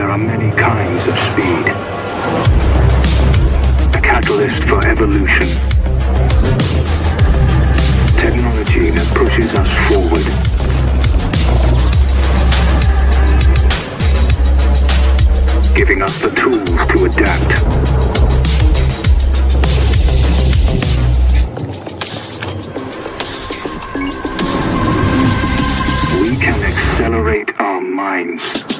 there are many kinds of speed. A catalyst for evolution. Technology that pushes us forward. Giving us the tools to adapt. We can accelerate our minds.